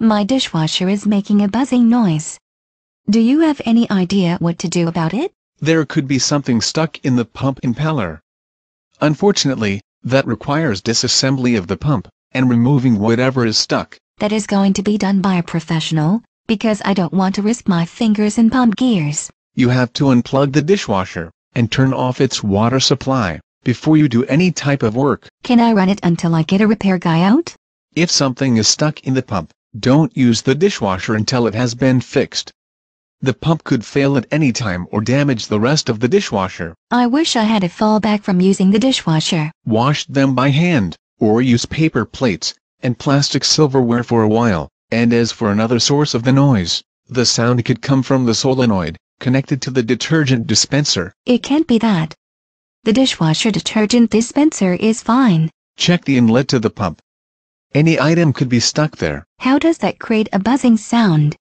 My dishwasher is making a buzzing noise. Do you have any idea what to do about it? There could be something stuck in the pump impeller. Unfortunately, that requires disassembly of the pump, and removing whatever is stuck. That is going to be done by a professional, because I don't want to risk my fingers in pump gears. You have to unplug the dishwasher, and turn off its water supply, before you do any type of work. Can I run it until I get a repair guy out? If something is stuck in the pump, don't use the dishwasher until it has been fixed. The pump could fail at any time or damage the rest of the dishwasher. I wish I had a fallback from using the dishwasher. Wash them by hand, or use paper plates, and plastic silverware for a while. And as for another source of the noise, the sound could come from the solenoid, connected to the detergent dispenser. It can't be that. The dishwasher detergent dispenser is fine. Check the inlet to the pump. Any item could be stuck there. How does that create a buzzing sound?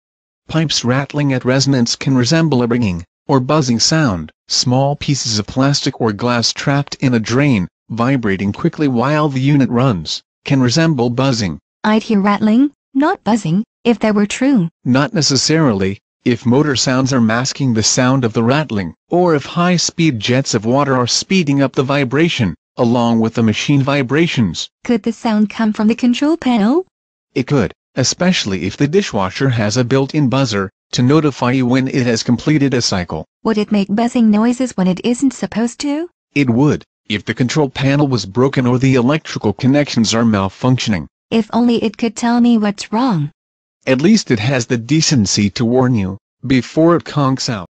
Pipes rattling at resonance can resemble a ringing, or buzzing sound. Small pieces of plastic or glass trapped in a drain, vibrating quickly while the unit runs, can resemble buzzing. I'd hear rattling, not buzzing, if that were true. Not necessarily, if motor sounds are masking the sound of the rattling, or if high-speed jets of water are speeding up the vibration, along with the machine vibrations. Could the sound come from the control panel? It could, especially if the dishwasher has a built-in buzzer, to notify you when it has completed a cycle. Would it make buzzing noises when it isn't supposed to? It would, if the control panel was broken or the electrical connections are malfunctioning. If only it could tell me what's wrong. At least it has the decency to warn you, before it conks out.